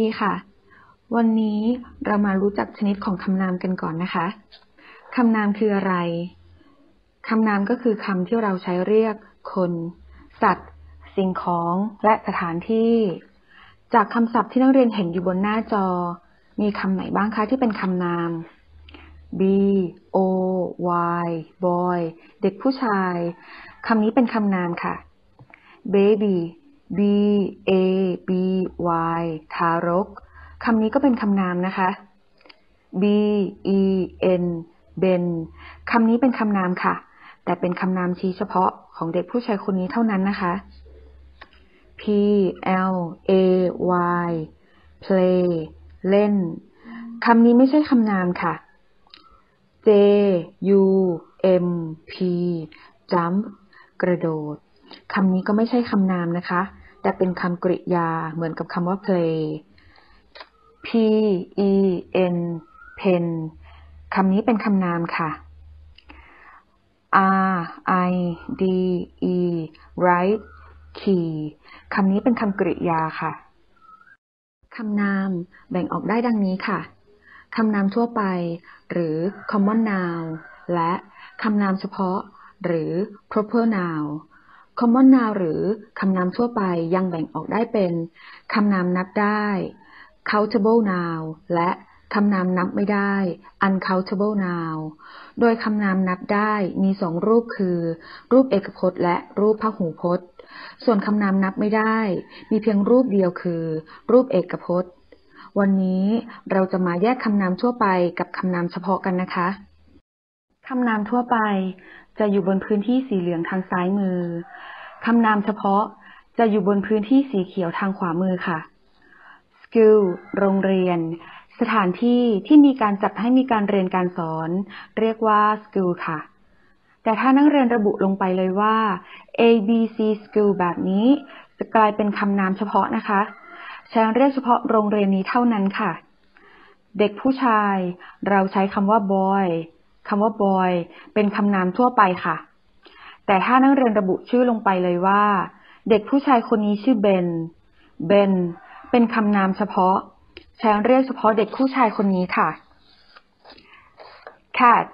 ดีค่ะ วันนี้เรามารู้จักชนิดของคำนามกันก่อนนะคะ คำนามคืออะไร คำนามก็คือคำที่เราใช้เรียก คน สัตว์ สิ่งของ และสถานที่ จากคำศัพท์ที่นักเรียนเห็นอยู่บนหน้าจอ มีคำไหนบ้างคะที่เป็นคำนาม b o y boy เด็กผู้ชาย คำนี้เป็นคำนามค่ะ baby b a b y ทารกคำนี้ก็เป็นคำนามนะคะ b e n ben คำนี้เป็นคำนามค่ะ แต่เป็นคำนามชี้เฉพาะของเด็กผู้ชายคนนี้เท่านั้นนะคะ p l a y play เล่นคำนี้ไม่ใช่คำนามค่ะ j u m p jump กระโดด คำนี้ก็ไม่ใช่คำนามนะคะ แต่เป็นคำกริยาเหมือนกับคำว่า play p e n pen คำนี้เป็นคำนามค่ะ r i d e write key คำนี้เป็นคำกริยาค่ะ คำนามแบ่งออกได้ดังนี้ค่ะ คำนามทั่วไป หรือ common noun และคำนามเฉพาะ หรือ proper noun common noun หรือคำนามทั่วไปยังแบ่งออกได้เป็นคำนามนับได้ countable noun และคำนามนับไม่ได้ uncountable noun โดยคำนามนับได้มีสองรูปคือ รูปเอกพจน์ และรูปพหูพจน์ ส่วนคำนามนับไม่ได้ มีเพียงรูปเดียวคือ รูปเอกพจน์ วันนี้เราจะมาแยกคำนามทั่วไปกับคำนามเฉพาะกันนะคะ คำนามทั่วไป จะอยู่บนพื้นที่สีเหลืองทางซ้ายมือ คำนามเฉพาะจะอยู่บนพื้นที่สีเขียวทางขวามือค่ะ school โรงเรียน สถานที่ที่มีการจัดให้มีการเรียนการสอน เรียกว่า school ค่ะ แต่ถ้านักเรียนระบุลงไปเลยว่า A B C school แบบนี้ จะกลายเป็นคำนามเฉพาะนะคะใช้เรียกเฉพาะโรงเรียนนี้เท่านั้นค่ะ เด็กผู้ชาย เราใช้คำว่า boy คำว่า boy เป็นคำนามทั่วไปค่ะ แต่ถ้านักเรียนระบุชื่อลงไปเลยว่า เด็กผู้ชายคนนี้ชื่อเบน เบน เป็นคำนามเฉพาะ ใช้เรียกเฉพาะเด็กผู้ชายคนนี้ค่ะ cat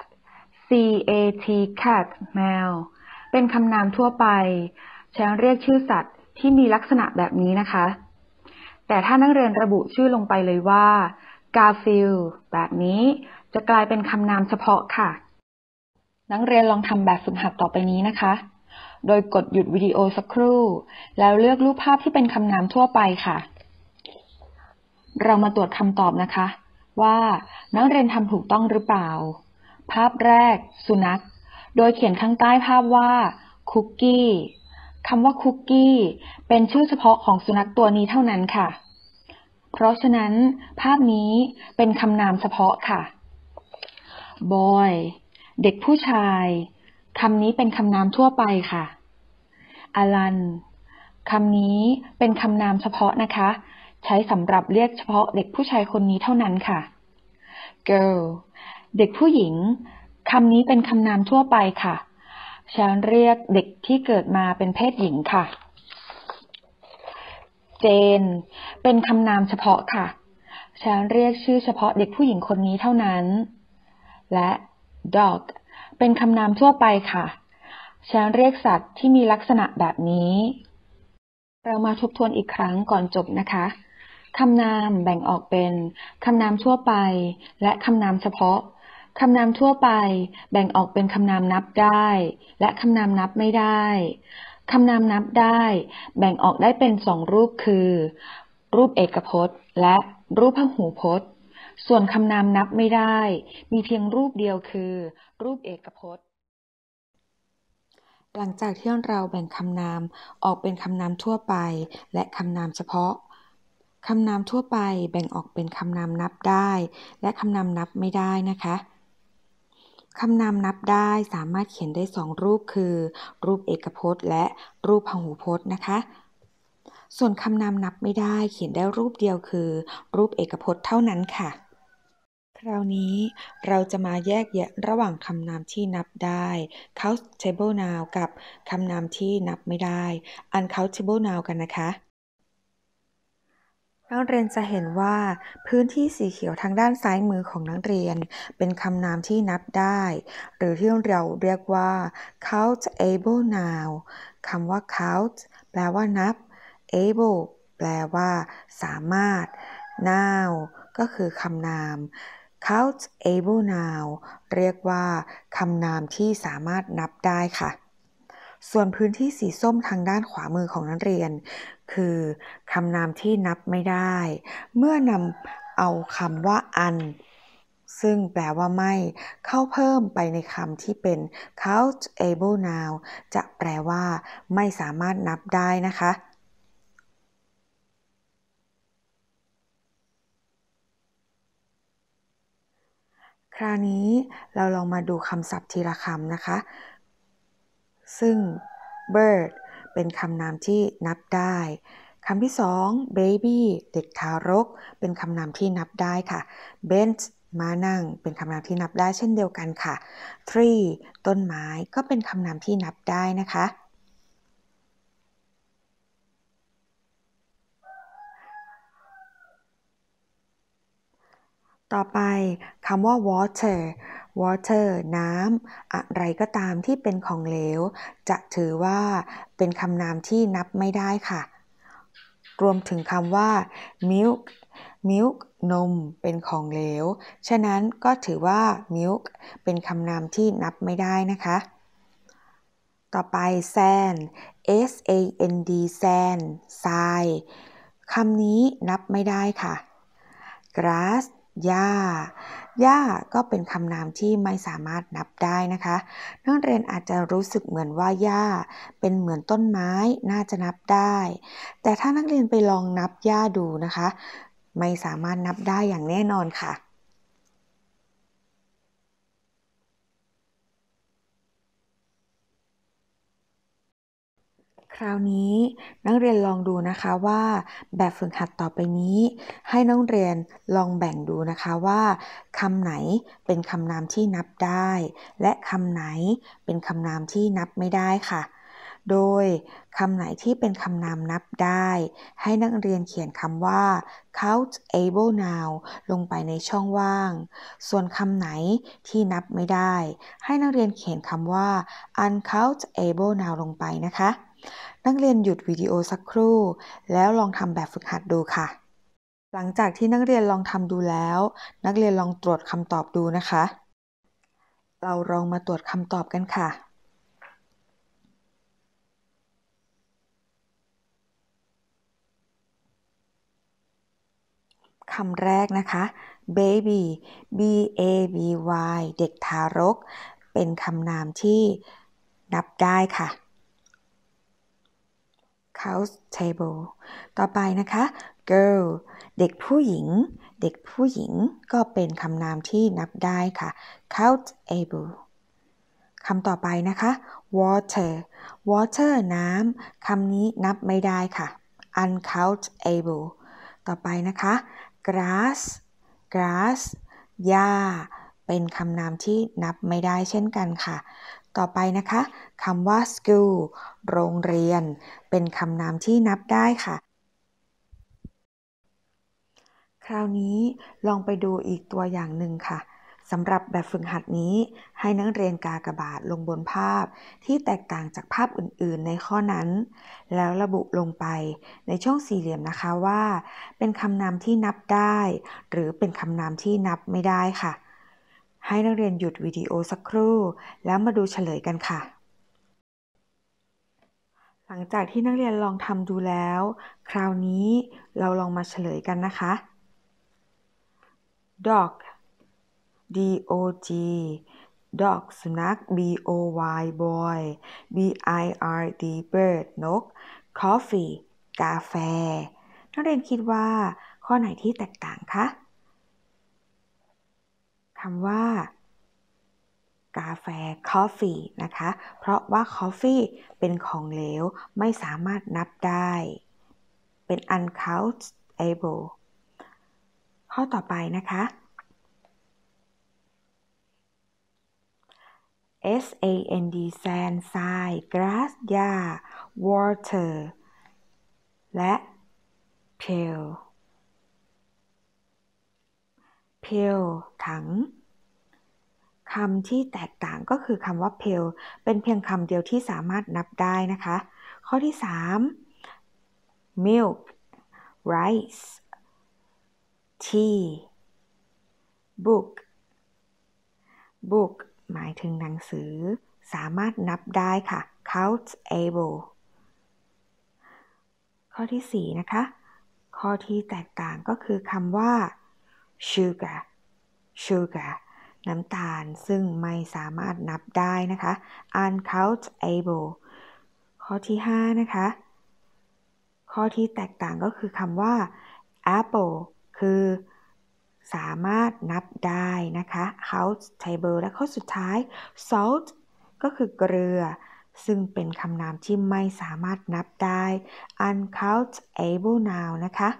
c a t cat แมว เป็นคำนามทั่วไป ใช้เรียกชื่อสัตว์ที่มีลักษณะแบบนี้นะคะ แต่ถ้านักเรียนระบุชื่อลงไปเลยว่า Garfield แบบนี้ จะกลายเป็นคำนามเฉพาะค่ะ นักเรียนลองทำแบบฝึกหัดต่อไปนี้นะคะ โดยกดหยุดวิดีโอสักครู่ แล้วเลือกรูปภาพที่เป็นคำนามทั่วไปค่ะ เรามาตรวจคำตอบนะคะ ว่านักเรียนทำถูกต้องหรือเปล่า ภาพแรก สุนัข โดยเขียนข้างใต้ภาพว่า คุกกี้คำว่าคุกกี้ เป็นชื่อเฉพาะของสุนัขตัวนี้เท่านั้นค่ะ เพราะฉะนั้น ภาพนี้เป็นคำนามเฉพาะค่ะ boy เด็กผู้ชายคำนี้เป็นคำนามทั่วไปค่ะ อลันคำนี้เป็นคำนามเฉพาะนะคะ ใช้สำหรับเรียกเฉพาะเด็กผู้ชายคนนี้เท่านั้นค่ะ girl เด็กผู้หญิงคำนี้เป็นคำนามทั่วไปค่ะใช้เรียกเด็กที่เกิดมาเป็นเพศหญิงค่ะ เจน เป็นคำนามเฉพาะค่ะใช้เรียกชื่อเฉพาะเด็กผู้หญิงคนนี้เท่านั้น และ dog เป็นคำนามทั่วไปค่ะใช้เรียกสัตว์ที่มีลักษณะแบบนี้ เรามาทบทวนอีกครั้งก่อนจบนะคะคำนามแบ่งออกเป็นคำนามทั่วไป และคำนามเฉพาะคำนามทั่วไป แบ่งออกเป็นคำนามนับได้ และคำนามนับไม่ได้คำนามนับได้ แบ่งออกได้เป็นสองรูปคือ รูปเอกพจน์ และรูปพหูพจน์ ส่วนคำนามนับไม่ได้ มีเพียงรูปเดียวคือ รูปเอกพจน์ หลังจากที่เราแบ่งคำนามออกเป็นคำนามทั่วไป และคำนามเฉพาะคำนามทั่วไปแบ่งออกเป็นคำนามนับได้ และคำนามนับไม่ได้นะคะคำนามนับได้สามารถเขียนได้สองรูปคือ รูปเอกพจน์ และรูปพหูพจน์นะคะ ส่วนคำนามนับไม่ได้เขียนได้รูปเดียวคือ รูปเอกพจน์เท่านั้นค่ะ คราวนี้เราจะมาแยกแยะระหว่างคำนามที่นับได้ countable noun กับคำนามที่นับไม่ได้ uncountable noun กันนะคะนักเรียนจะเห็นว่าพื้นที่สีเขียวทางด้านซ้ายมือของนักเรียน เป็นคำนามที่นับได้ หรือที่เราเรียกว่า countable noun คำว่า count แปลว่านับ able แปลว่า สามารถ noun ก็คือคำนาม countable noun เรียกว่าคำนามที่สามารถนับได้ค่ะ ส่วนพื้นที่สีส้มทางด้านขวามือของนักเรียน คือคำนามที่นับไม่ได้ เมื่อนำเอาคำว่า un ซึ่งแปลว่าไม่ เข้าเพิ่มไปในคำที่เป็น countable noun จะแปลว่า ไม่สามารถนับได้นะคะ คราวนี้เราลองมาดูคำศัพท์ทีละคำนะคะ ซึ่ง bird เป็นคำนามที่นับได้คำที่สอง baby เด็กทารก เป็นคำนามที่นับได้ค่ะ bench ม้านั่ง เป็นคำนามที่นับได้เช่นเดียวกันค่ะ tree ต้นไม้ก็เป็นคำนามที่นับได้นะคะ ต่อไปคำว่า water water น้ำ อะไรก็ตามที่เป็นของเหลว จะถือว่าเป็นคำนามที่นับไม่ได้ค่ะ รวมถึงคำว่า milk milk นม เป็นของเหลว ฉะนั้นก็ถือว่า milk เป็นคำนามที่นับไม่ได้นะคะ ต่อไป sand s a n d sand ทรายคำนี้นับไม่ได้ค่ะ grass หญ้าหญ้าก็เป็นคำนามที่ไม่สามารถนับได้นะคะนักเรียนอาจจะรู้สึกเหมือนว่าหญ้าเป็นเหมือนต้นไม้น่าจะนับได้ แต่ถ้านักเรียนไปลองนับหญ้าดูนะคะ ไม่สามารถนับได้อย่างแน่นอนค่ะ ราวนี้ นักเรียนลองดูนะคะว่าแบบฝึกหัดต่อไปนี้ ให้นักเรียนลองแบ่งดูนะคะว่าคำไหนเป็นคำนามที่นับได้ และคำไหนเป็นคำนามที่นับไม่ได้ค่ะ โดยคำไหนที่เป็นคำนามนับได้ ให้นักเรียนเขียนคำว่า countable noun ลงไปในช่องว่าง ส่วนคำไหนที่นับไม่ได้ ให้นักเรียนเขียนคำว่า uncountable noun ลงไปนะคะ นักเรียนหยุดวิดีโอสักครู่ แล้วลองทำแบบฝึกหัดดูค่ะ หลังจากที่นักเรียนลองทำดูแล้ว นักเรียนลองตรวจคำตอบดูนะคะ เราลองมาตรวจคำตอบกันค่ะคำแรกนะคะ baby b a b y เด็กทารก เป็นคำนามที่นับได้ค่ะ couch table ต่อไปนะคะ girl เด็กผู้หญิง เด็กผู้หญิงก็เป็นคำนามที่นับได้ค่ะ couch able คำต่อไปนะคะ water water น้ำ คำนี้นับไม่ได้ค่ะ uncountable ต่อไปนะคะ grass grass หญ้า เป็นคำนามที่นับไม่ได้เช่นกันค่ะ ต่อไปนะคะคำว่า school โรงเรียน เป็นคำนามที่นับได้ค่ะ คราวนี้ลองไปดูอีกตัวอย่างหนึ่งค่ะสำหรับแบบฝึกหัดนี้ ให้นักเรียนกากบาทลงบนภาพ ที่แตกต่างจากภาพอื่นๆ ในข้อนั้น แล้วระบุลงไปในช่องสี่เหลี่ยมนะคะว่า เป็นคำนามที่นับได้ หรือเป็นคำนามที่นับไม่ได้ค่ะ ให้นักเรียนหยุดวิดีโอสักครู่ แล้วมาดูเฉลยกันค่ะ หลังจากที่นักเรียนลองทำดูแล้ว คราวนี้เราลองมาเฉลยกันนะคะ dog d o g dog สุนัข b o y boy b i r d bird นก coffee กาแฟ นักเรียนคิดว่าข้อไหนที่แตกต่างคะ คำว่ากาแฟ coffee นะคะ เพราะว่า coffee เป็นของเหลว ไม่สามารถนับได้ เป็น uncountable ข้อต่อไปนะคะ S A N D sand ทราย grass หญ้า water และ pail pail ถังคำที่แตกต่างก็คือคำว่า pail เป็นเพียงคำเดียวที่สามารถนับได้นะคะ ข้อที่ 3 milk rice tea book book หมายถึงหนังสือ สามารถนับได้ค่ะ count able ข้อที่ 4 นะคะ ข้อที่แตกต่างก็คือคำว่า sugar sugar น้ำตาลซึ่งไม่สามารถนับได้นะคะ uncountable ข้อที่ 5 นะคะ ข้อที่แตกต่างก็คือคำว่า apple คือสามารถนับได้นะคะ countable และข้อสุดท้าย salt ก็คือเกลือ ซึ่งเป็นคำนามที่ไม่สามารถนับได้ uncountable noun นะคะ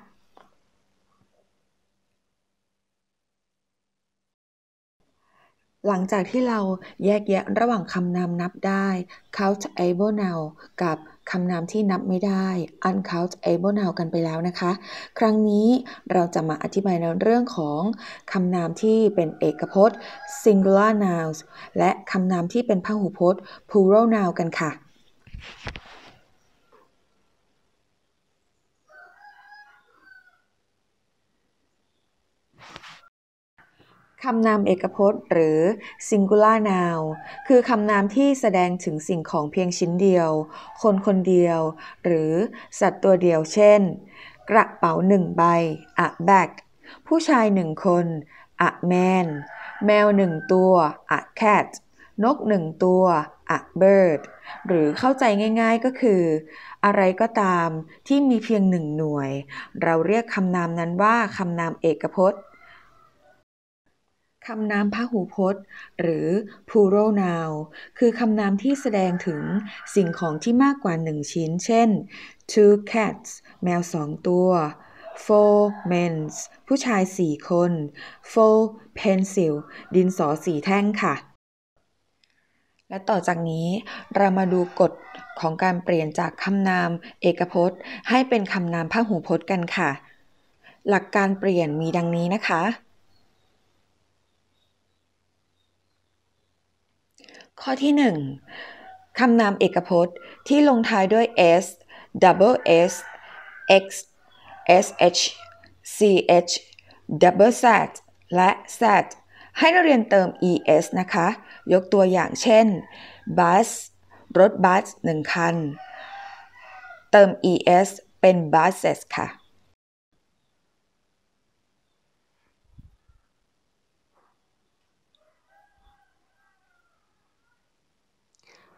หลังจากที่เราแยกแยะระหว่างคำนามนับได้ countable noun กับคำนามที่นับไม่ได้ uncountable noun กันไปแล้วนะคะ ครั้งนี้เราจะมาอธิบายในเรื่องของคำนามที่เป็นเอกพจน์ singular nouns และคำนามที่เป็นพหูพจน์ plural noun กันค่ะ คำนามเอกพจน์ หรือ singular noun คือคำนามที่แสดงถึงสิ่งของเพียงชิ้นเดียว คนคนเดียว หรือสัตว์ตัวเดียว เช่น กระเป๋าหนึ่งใบ a bag ผู้ชายหนึ่งคน a man แมวหนึ่งตัว a cat นกหนึ่งตัว a bird หรือเข้าใจง่ายๆก็คือ อะไรก็ตามที่มีเพียงหนึ่งหน่วย เราเรียกคำนามนั้นว่าคำนามเอกพจน์ คำนามพหูพจน์ หรือ plural noun คือคำนามที่แสดงถึงสิ่งของที่มากกว่าหนึ่งชิ้น เช่น two cats แมวสองตัว four men ผู้ชายสี่คน four pencil ดินสอสีแท่งค่ะ และต่อจากนี้เรามาดูกฎของการเปลี่ยนจากคำนามเอกพจน์ ให้เป็นคำนามพหูพจน์กันค่ะ หลักการเปลี่ยนมีดังนี้นะคะ ข้อที่ 1 คำนามเอกพจน์ที่ลงท้ายด้วย s double s x sh ch double z และ z ให้นักเรียนเติม es นะคะ ยกตัวอย่างเช่น bus รถบัสหนึ่งคัน เติม es เป็น buses ค่ะ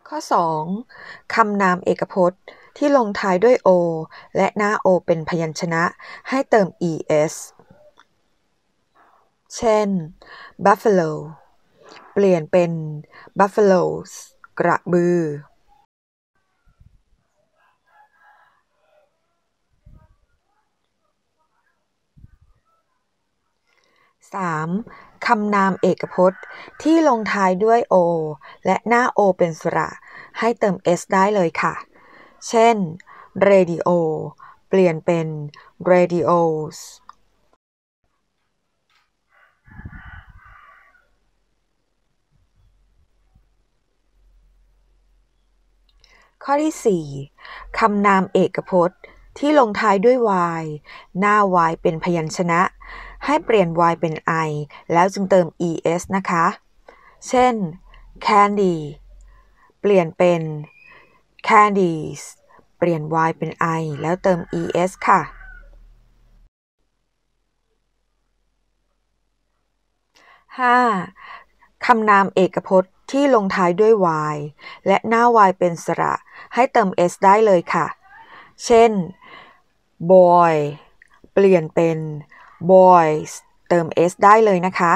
ข้อ 2. คำนามเอกพจน์ที่ลงท้ายด้วย o และหน้า o เป็นพยัญชนะให้เติม es เช่น buffalo เปลี่ยนเป็น buffaloes กระบือ 3. คำนามเอกพจน์ ที่ลงท้ายด้วย o และหน้า o เป็นสระ ให้เติม s ได้เลยค่ะ เช่น radio เปลี่ยนเป็น radios ข้อที่ 4 คำนามเอกพจน์ที่ลงท้ายด้วย y หน้า y เป็นพยัญชนะ ให้เปลี่ยน y เป็น i แล้วจึงเติม es นะคะ เช่น candy เปลี่ยนเป็น candies เปลี่ยน y เป็น i แล้วเติม es ค่ะ 5. คำนามเอกพจน์ที่ลงท้ายด้วย y และหน้า y เป็นสระ ให้เติม s ได้เลยค่ะ เช่น boy เปลี่ยนเป็น boys เติม s ได้เลยนะคะ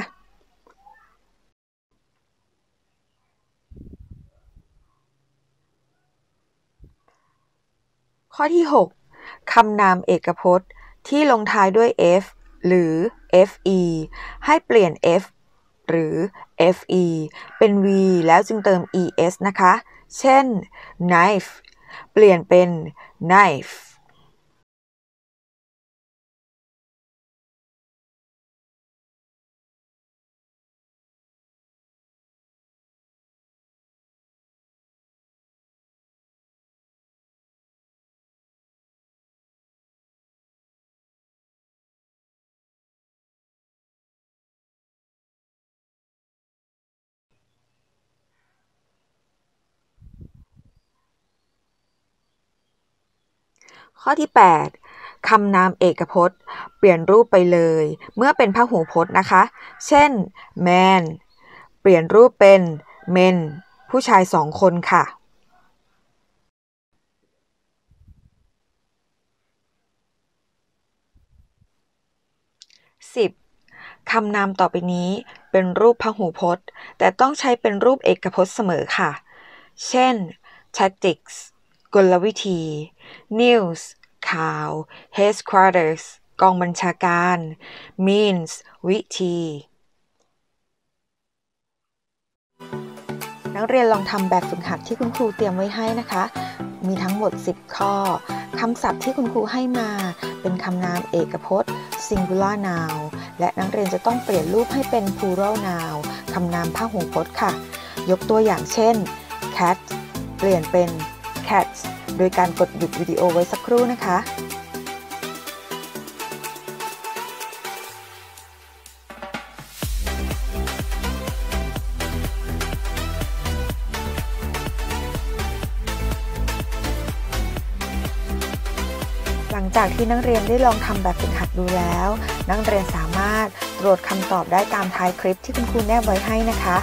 ข้อที่ 6 คำนามเอกพจน์ที่ลงท้ายด้วย f หรือ fe ให้เปลี่ยน f หรือ fe เป็น v แล้วจึงเติม es นะคะ เช่น knife เปลี่ยนเป็น knife ข้อที่ 8 คำนามเอกพจน์ เปลี่ยนรูปไปเลย เมื่อเป็นพหูพจน์นะคะ เช่น man เปลี่ยนรูปเป็น men ผู้ชายสองคนค่ะ 10. คำนามต่อไปนี้เป็นรูปพหูพจน์ แต่ต้องใช้เป็นรูปเอกพจน์เสมอค่ะ เช่น tactics กลวิธี news ข่าว headquarters กองบัญชาการ means วิธี นักเรียนลองทำแบบฝึกหัดที่คุณครูเตรียมไว้ให้นะคะ มีทั้งหมด 10 ข้อคำศัพท์ที่คุณครูให้มาเป็นคำนามเอกพจน์ singular noun และนักเรียนจะต้องเปลี่ยนรูปให้เป็น plural noun คำนามพหูพจน์ค่ะ ยกตัวอย่างเช่น cat เปลี่ยนเป็น cats โดยการกดหยุดวิดีโอไว้สักครู่นะคะหลังจากที่นักเรียนได้ลองทำแบบฝึกหัดดูแล้ว นักเรียนสามารถตรวจคำตอบได้ตามท้ายคลิปที่คุณครูแนบไว้ให้นะคะ